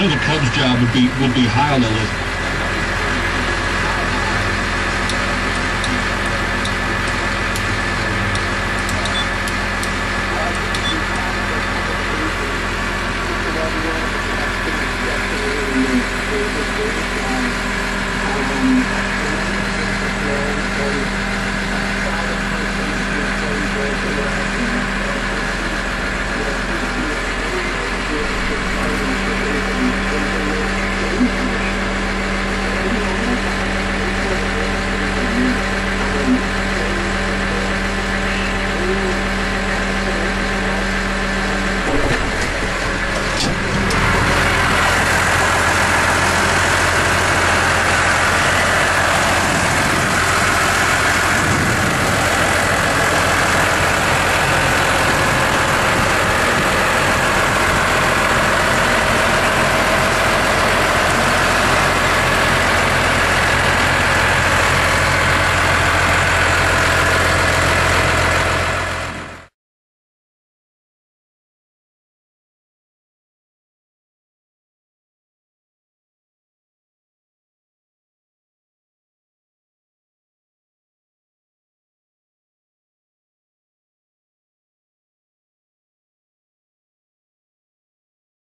I know the Cubs' job would be would be high on the list.